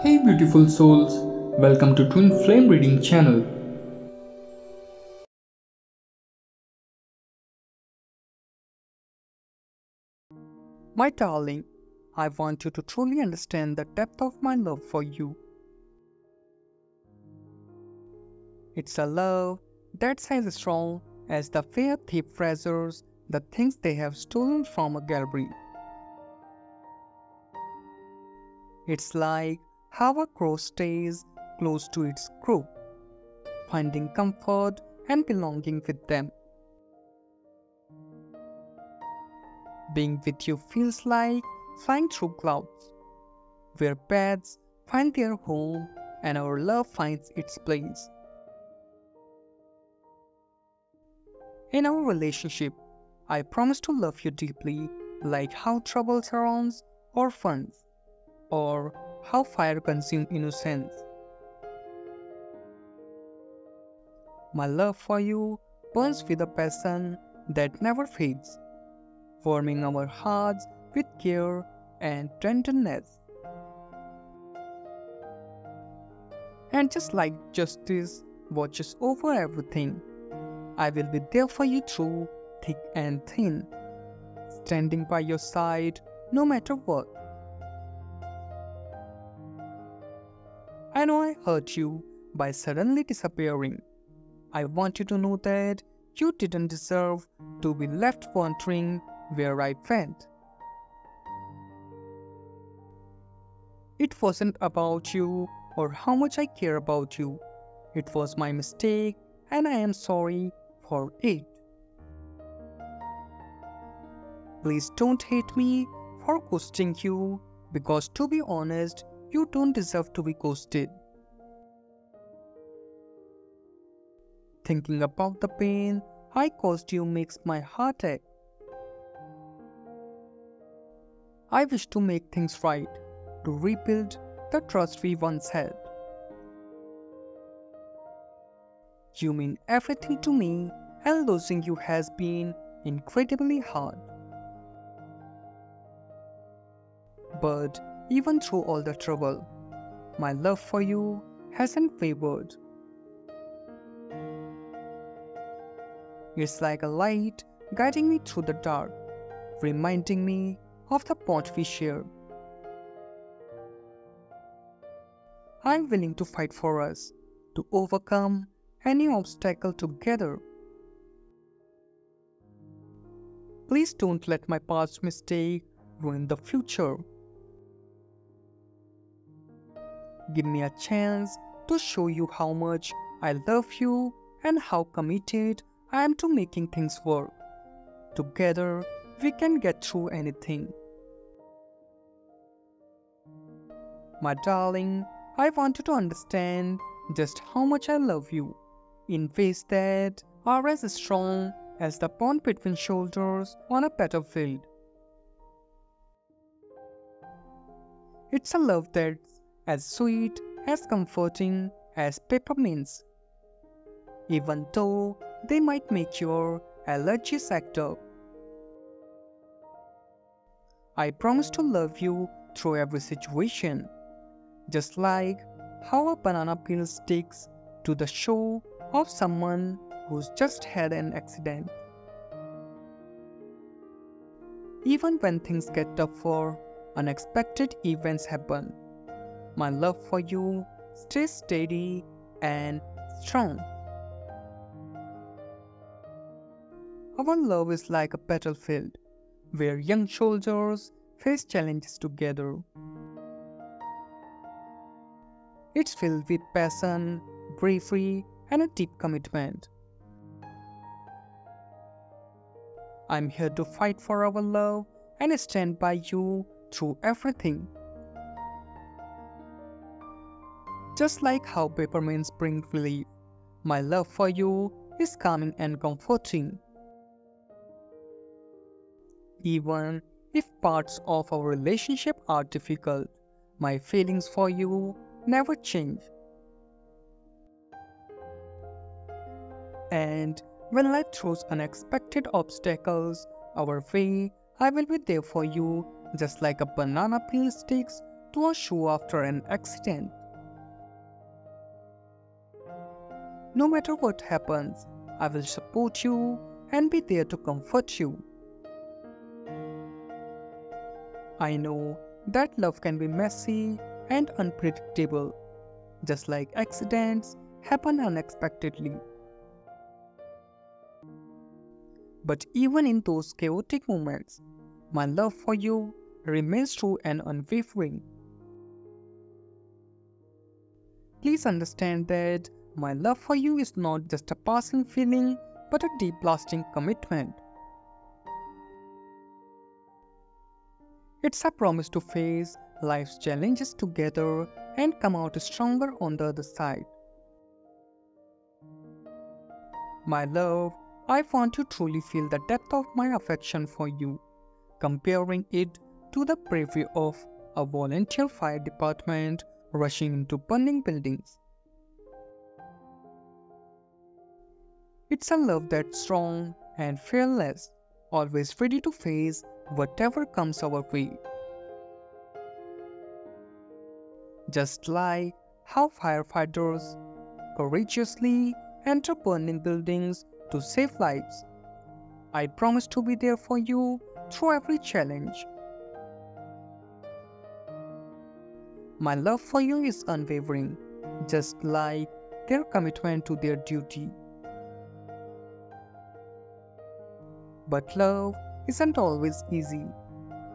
Hey beautiful souls, welcome to Twin Flame Reading channel. My darling, I want you to truly understand the depth of my love for you. It's a love that's as strong as the fair thief treasures the things they have stolen from a gallery. It's like how a crow stays close to its crew, finding comfort and belonging with them. Being with you feels like flying through clouds, where birds find their home and our love finds its place. In our relationship, I promise to love you deeply, like how trouble surrounds orphans, or how fire consumes innocence. My love for you burns with a passion that never fades, warming our hearts with care and tenderness. And just like justice watches over everything, I will be there for you through thick and thin, standing by your side no matter what. I hurt you by suddenly disappearing. I want you to know that you didn't deserve to be left wondering where I went. It wasn't about you or how much I care about you. It was my mistake and I am sorry for it. Please don't hate me for ghosting you because to be honest, you don't deserve to be ghosted. Thinking about the pain I caused you makes my heart ache. I wish to make things right, to rebuild the trust we once had. You mean everything to me, and losing you has been incredibly hard. But even through all the trouble, my love for you hasn't wavered. It's like a light guiding me through the dark, reminding me of the bond we share. I'm willing to fight for us, to overcome any obstacle together. Please don't let my past mistake ruin the future. Give me a chance to show you how much I love you and how committed I am to making things work. Together, we can get through anything. My darling, I want you to understand just how much I love you in ways that are as strong as the bond between shoulders on a battlefield. It's a love that's as sweet, as comforting as peppermints. Even though they might make your allergies act up. I promise to love you through every situation, just like how a banana peel sticks to the shoe of someone who's just had an accident. Even when things get tough or unexpected events happen, my love for you stays steady and strong. Our love is like a battlefield where young soldiers face challenges together. It's filled with passion, bravery, and a deep commitment. I'm here to fight for our love and stand by you through everything. Just like how peppermints bring relief, my love for you is calming and comforting. Even if parts of our relationship are difficult, my feelings for you never change. And when life throws unexpected obstacles our way, I will be there for you just like a banana peel sticks to a shoe after an accident. No matter what happens, I will support you and be there to comfort you. I know that love can be messy and unpredictable, just like accidents happen unexpectedly. But even in those chaotic moments, my love for you remains true and unwavering. Please understand that my love for you is not just a passing feeling but a deep lasting commitment. It's a promise to face life's challenges together and come out stronger on the other side. My love, I want to truly feel the depth of my affection for you, comparing it to the bravery of a volunteer fire department rushing into burning buildings. It's a love that's strong and fearless, always ready to face whatever comes our way. Just like how firefighters courageously enter burning buildings to save lives, I promise to be there for you through every challenge. My love for you is unwavering, just like their commitment to their duty. But love isn't always easy.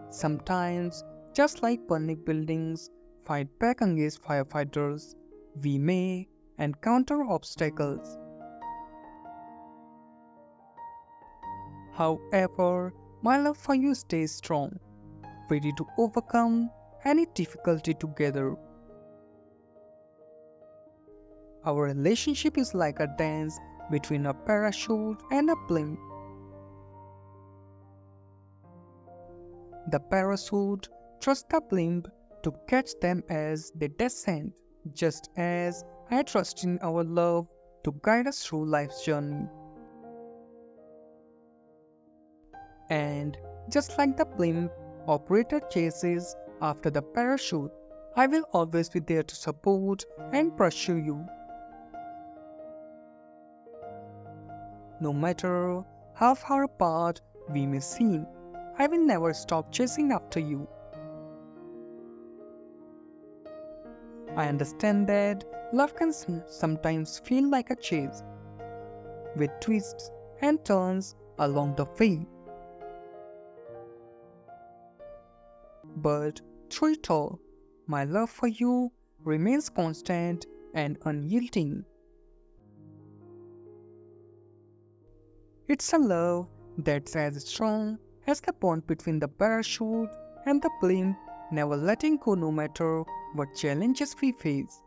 Sometimes, just like burning buildings fight back against firefighters, we may encounter obstacles. However, my love for you stays strong, ready to overcome any difficulty together. Our relationship is like a dance between a parachute and a blimp. The parachute trusts the blimp to catch them as they descend, just as I trust in our love to guide us through life's journey. And just like the blimp operator chases after the parachute, I will always be there to support and pursue you. No matter how far apart we may seem, I will never stop chasing after you. I understand that love can sometimes feel like a chase, with twists and turns along the way. But through it all, my love for you remains constant and unyielding. It's a love that's as strong as the bond between the parachute and the plane never letting go no matter what challenges we face.